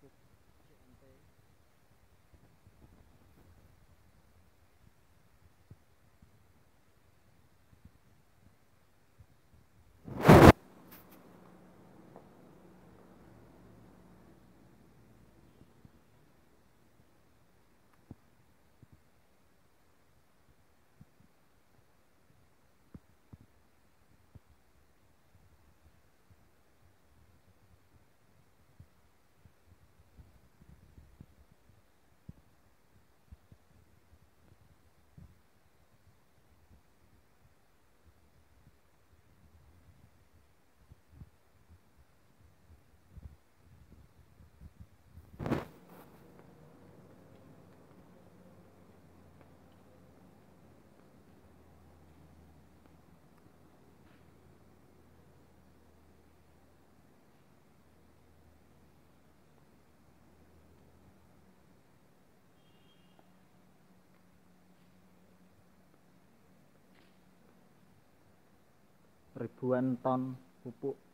cục chuyện ribuan ton pupuk